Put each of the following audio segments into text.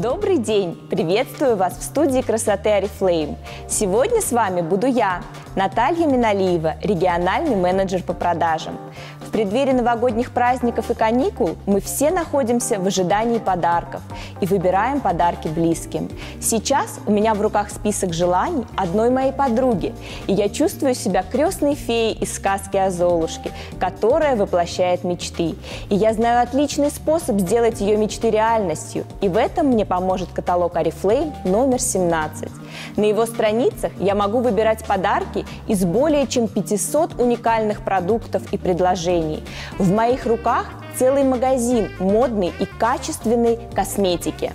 Добрый день! Приветствую вас в студии красоты Арифлейм. Сегодня с вами буду я, Наталья Миналиева, региональный менеджер по продажам. Преддверии новогодних праздников и каникул мы все находимся в ожидании подарков и выбираем подарки близким. Сейчас у меня в руках список желаний одной моей подруги, и я чувствую себя крестной феей из сказки о Золушке, которая воплощает мечты. И я знаю отличный способ сделать ее мечты реальностью, и в этом мне поможет каталог Арифлейм номер 17. На его страницах я могу выбирать подарки из более чем 500 уникальных продуктов и предложений. В моих руках целый магазин модной и качественной косметики.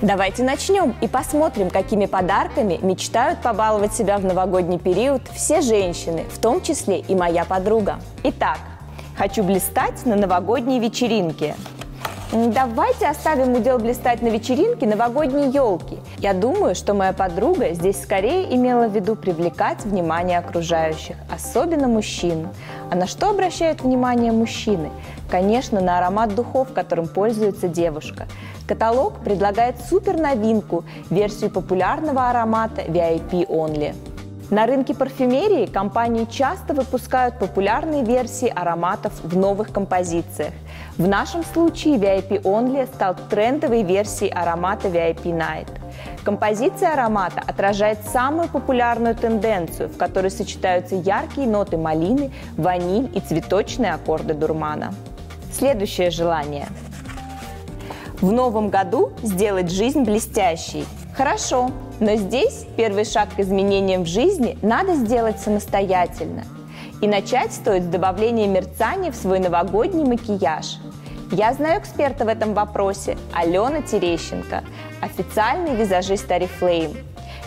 Давайте начнем и посмотрим, какими подарками мечтают побаловать себя в новогодний период все женщины, в том числе и моя подруга. Итак, хочу блистать на новогодней вечеринке. Давайте оставим удел блистать на вечеринке новогодней елки. Я думаю, что моя подруга здесь скорее имела в виду привлекать внимание окружающих, особенно мужчин. А на что обращают внимание мужчины? Конечно, на аромат духов, которым пользуется девушка. Каталог предлагает супер новинку, версию популярного аромата VIP Only. На рынке парфюмерии компании часто выпускают популярные версии ароматов в новых композициях. В нашем случае VIP Only стал трендовой версией аромата VIP Night. Композиция аромата отражает самую популярную тенденцию, в которой сочетаются яркие ноты малины, ваниль и цветочные аккорды дурмана. Следующее желание. В новом году сделать жизнь блестящей. Хорошо, но здесь первый шаг к изменениям в жизни надо сделать самостоятельно. И начать стоит с добавления мерцания в свой новогодний макияж. Я знаю эксперта в этом вопросе – Алена Терещенко, официальный визажист Арифлейм.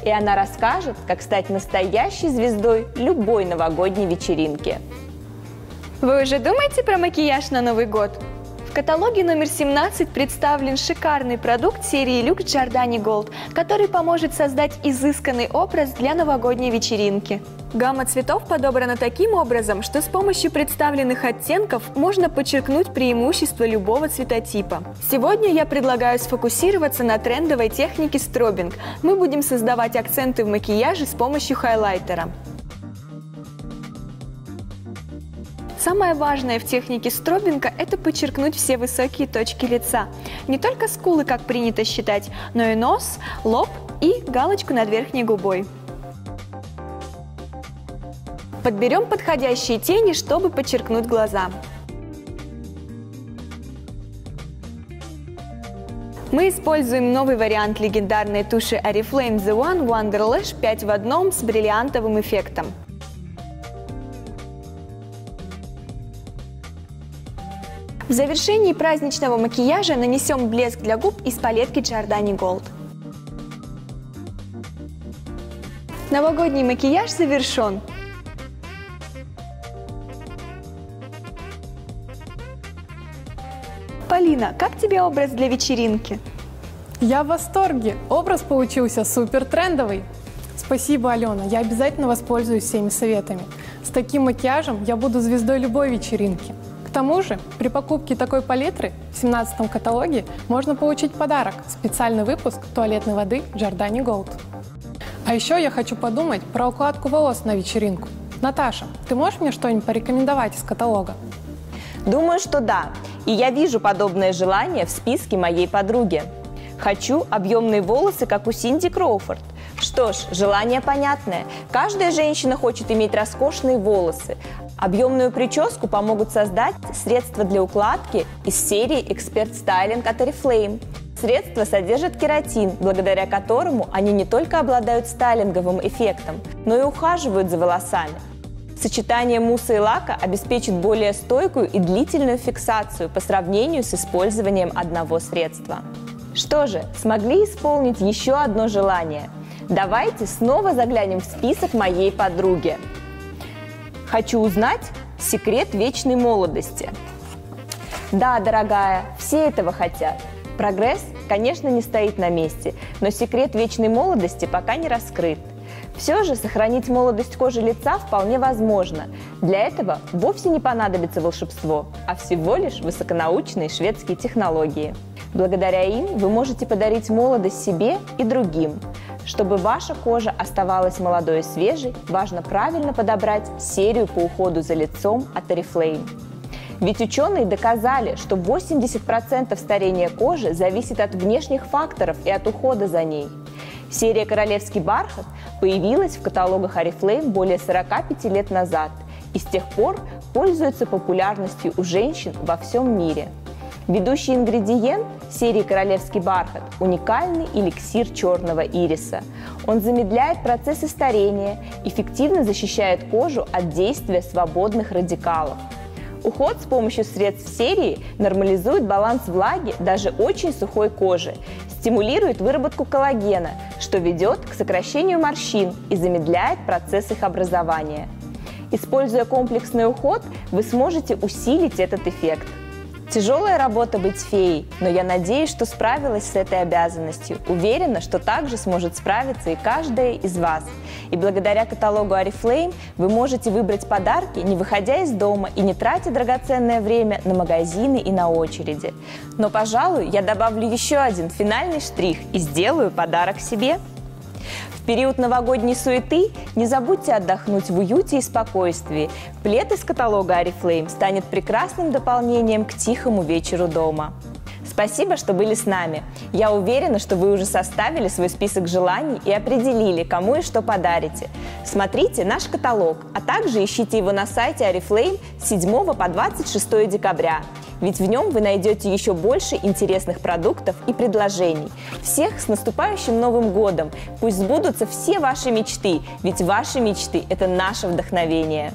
И она расскажет, как стать настоящей звездой любой новогодней вечеринки. Вы уже думаете про макияж на Новый год? В каталоге номер 17 представлен шикарный продукт серии Люкс Giordani Gold, который поможет создать изысканный образ для новогодней вечеринки. Гамма цветов подобрана таким образом, что с помощью представленных оттенков можно подчеркнуть преимущества любого цветотипа. Сегодня я предлагаю сфокусироваться на трендовой технике стробинг. Мы будем создавать акценты в макияже с помощью хайлайтера. Самое важное в технике стробинга – это подчеркнуть все высокие точки лица. Не только скулы, как принято считать, но и нос, лоб и галочку над верхней губой. Подберем подходящие тени, чтобы подчеркнуть глаза. Мы используем новый вариант легендарной туши Oriflame The One Wonder Lash 5 в одном с бриллиантовым эффектом. В завершении праздничного макияжа нанесем блеск для губ из палетки Giordani Gold. Новогодний макияж завершен. Полина, как тебе образ для вечеринки? Я в восторге. Образ получился супер трендовый. Спасибо, Алена. Я обязательно воспользуюсь всеми советами. С таким макияжем я буду звездой любой вечеринки. К тому же, при покупке такой палитры в 17 каталоге можно получить подарок – специальный выпуск туалетной воды Giordani Gold. А еще я хочу подумать про укладку волос на вечеринку. Наташа, ты можешь мне что-нибудь порекомендовать из каталога? Думаю, что да. И я вижу подобное желание в списке моей подруги. Хочу объемные волосы, как у Синди Кроуфорд. Что ж, желание понятное. Каждая женщина хочет иметь роскошные волосы, Объемную прическу помогут создать средства для укладки из серии Expert Styling от Oriflame. Средства содержат кератин, благодаря которому они не только обладают стайлинговым эффектом, но и ухаживают за волосами. Сочетание мусса и лака обеспечит более стойкую и длительную фиксацию по сравнению с использованием одного средства. Что же, смогли исполнить еще одно желание? Давайте снова заглянем в список моей подруги. Хочу узнать секрет вечной молодости. Да, дорогая, все этого хотят. Прогресс, конечно, не стоит на месте, но секрет вечной молодости пока не раскрыт. Все же сохранить молодость кожи лица вполне возможно. Для этого вовсе не понадобится волшебство, а всего лишь высоконаучные шведские технологии. Благодаря им вы можете подарить молодость себе и другим. Чтобы ваша кожа оставалась молодой и свежей, важно правильно подобрать серию по уходу за лицом от Oriflame. Ведь ученые доказали, что 80% старения кожи зависит от внешних факторов и от ухода за ней. Серия «Королевский бархат» появилась в каталогах Oriflame более 45 лет назад и с тех пор пользуется популярностью у женщин во всем мире. Ведущий ингредиент серии «Королевский бархат» – уникальный эликсир черного ириса. Он замедляет процессы старения, эффективно защищает кожу от действия свободных радикалов – Уход с помощью средств серии нормализует баланс влаги даже очень сухой кожи, стимулирует выработку коллагена, что ведет к сокращению морщин и замедляет процесс их образования. Используя комплексный уход, вы сможете усилить этот эффект – Тяжелая работа быть феей, но я надеюсь, что справилась с этой обязанностью. Уверена, что также сможет справиться и каждая из вас. И благодаря каталогу Oriflame вы можете выбрать подарки, не выходя из дома и не тратя драгоценное время на магазины и на очереди. Но, пожалуй, я добавлю еще один финальный штрих и сделаю подарок себе. В период новогодней суеты не забудьте отдохнуть в уюте и спокойствии. Плед из каталога Oriflame станет прекрасным дополнением к тихому вечеру дома. Спасибо, что были с нами. Я уверена, что вы уже составили свой список желаний и определили, кому и что подарите. Смотрите наш каталог, а также ищите его на сайте Oriflame с 7 по 26 декабря ведь в нем вы найдете еще больше интересных продуктов и предложений. Всех с наступающим Новым годом! Пусть сбудутся все ваши мечты, ведь ваши мечты – это наше вдохновение.